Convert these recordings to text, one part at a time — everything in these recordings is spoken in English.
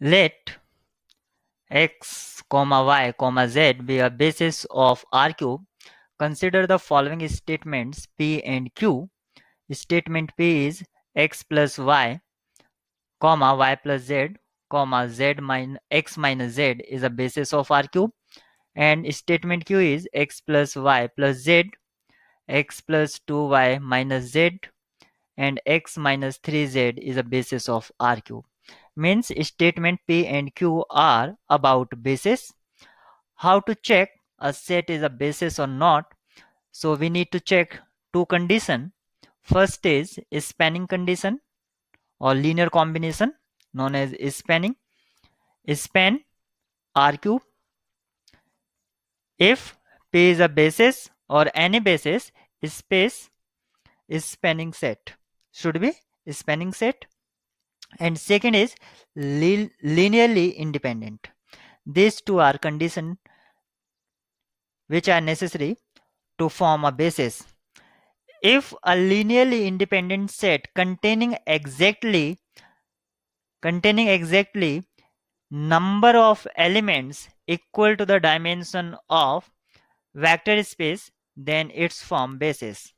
Let x y z be a basis of R cube. Consider the following statements P and Q. Statement P is x plus y comma y plus z comma z minus x minus z is a basis of R cube and statement Q is x plus y plus z x plus 2y minus z and x minus 3z is a basis of R cube means statement P and Q are about basis. How to check a set is a basis or not? So we need to check two condition. First is spanning condition or linear combination known as spanning. Span R cube. If P is a basis or any basis, space is spanning set should be spanning set and second is linearly independent. These two are conditions which are necessary to form a basis. If a linearly independent set containing exactly containing exactly number of elements equal to the dimension of vector space then its form basis.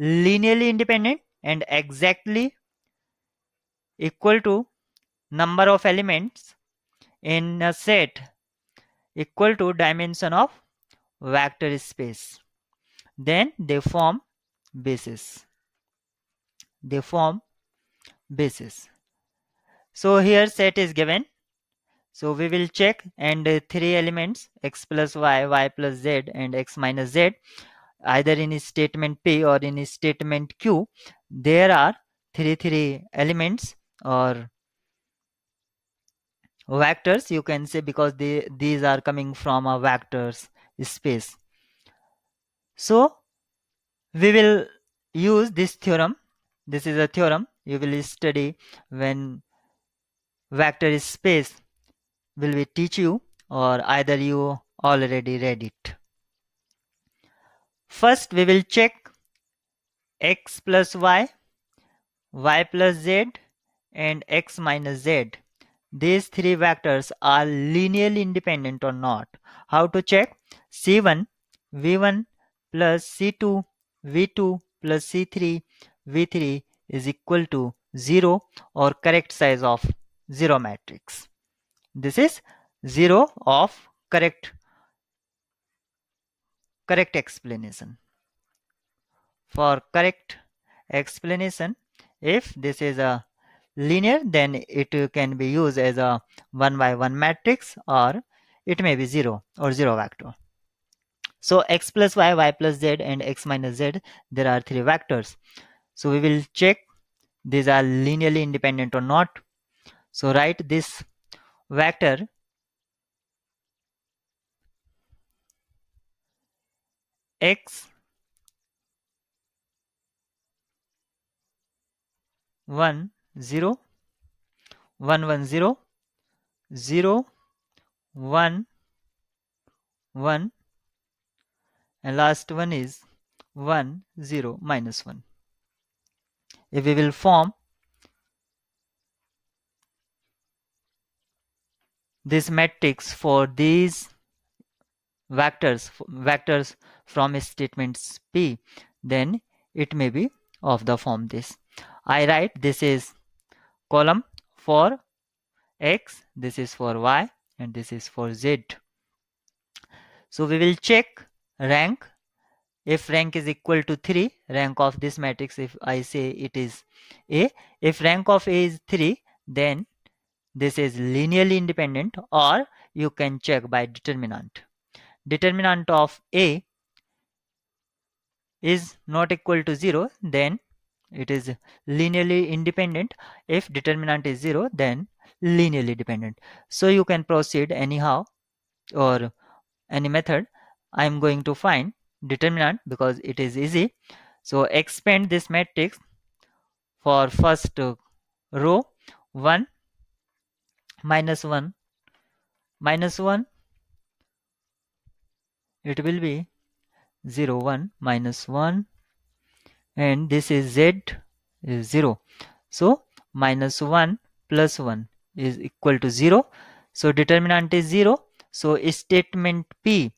Linearly independent and exactly equal to number of elements in a set equal to dimension of vector space. Then they form basis. They form basis. So here set is given. So we will check and three elements x plus y y plus z and x minus z either in statement p or in statement q. There are three three elements or vectors you can say because they these are coming from a vectors space. So we will use this theorem. This is a theorem. You will study when vector space will we teach you or either you already read it. First we will check x plus y y plus z and x minus z. These three vectors are linearly independent or not. How to check? C1 V1 plus C2 V2 plus C3 V3 is equal to 0 or correct size of 0 matrix. This is 0 of correct correct explanation. For correct explanation, if this is a linear then it can be used as a 1 by 1 matrix or it may be 0 or 0 vector. So x plus y, y plus z and x minus z there are three vectors. So we will check these are linearly independent or not. So write this vector x 1 0 1 1 0 0 1 1 and last one is 1 0 minus 1 if we will form this matrix for these vectors vectors from statements p then it may be of the form this. I write this is column for x this is for y and this is for z. So we will check rank. If rank is equal to 3 rank of this matrix if i say it is a if rank of a is 3 then this is linearly independent or you can check by determinant. Determinant of a is not equal to 0 then it is linearly independent. If determinant is 0 then linearly dependent. So you can proceed anyhow or any method. I am going to find determinant because it is easy. So expand this matrix for first row. 1 minus 1 minus 1 it will be 0 1 minus 1 and this is z is 0 so minus 1 plus 1 is equal to 0 so determinant is 0 so statement p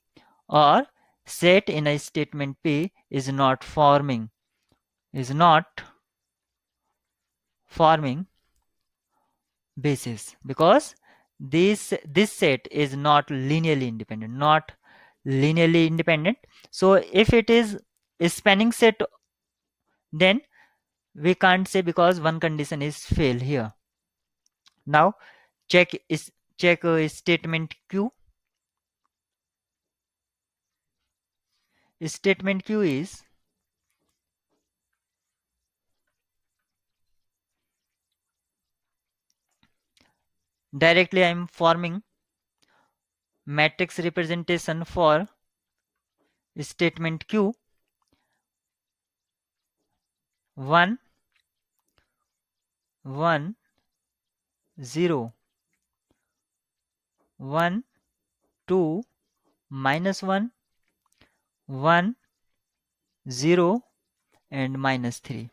or set in a statement p is not forming is not forming basis because this this set is not linearly independent not linearly independent. So if it is a spanning set then we can't say because one condition is fail here. Now check is check uh, statement q. Statement q is directly I am forming matrix representation for statement Q 1 1 0 1 2 minus 1 1 0 and minus 3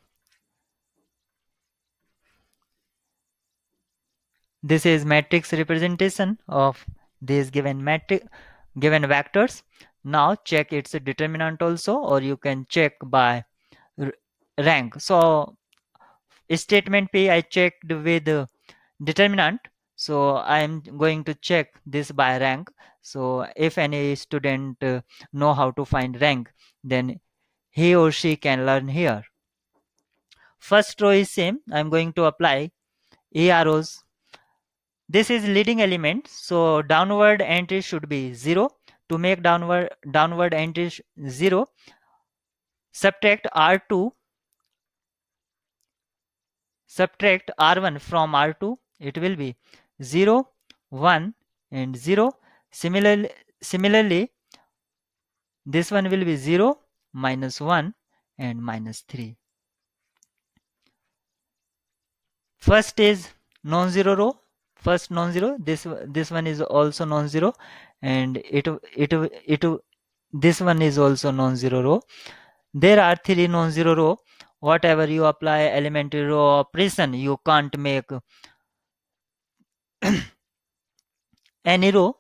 This is matrix representation of these given matrix given vectors. Now check its determinant also or you can check by rank. So statement P I checked with determinant. So I am going to check this by rank. So if any student uh, know how to find rank then he or she can learn here. First row is same. I'm going to apply arrows this is leading element so downward entry should be 0 to make downward downward entry 0 subtract r2 subtract r1 from r2 it will be 0 1 and 0 similarly similarly this one will be 0 minus 1 and minus 3 first is non-zero row. First non-zero this this one is also non-zero and it it it this one is also non-zero row. There are three non-zero row whatever you apply elementary row operation you can't make any row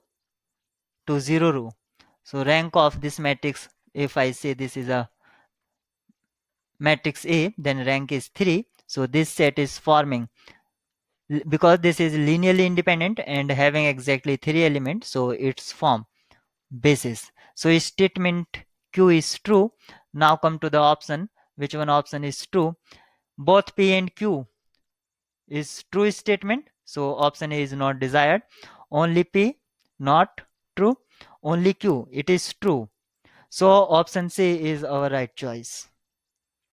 to zero row. So rank of this matrix if i say this is a matrix a then rank is 3 so this set is forming. Because this is linearly independent and having exactly three elements so its form basis. So statement q is true. Now come to the option which one option is true. Both p and q is true statement. So option a is not desired. Only p not true. Only q it is true. So option c is our right choice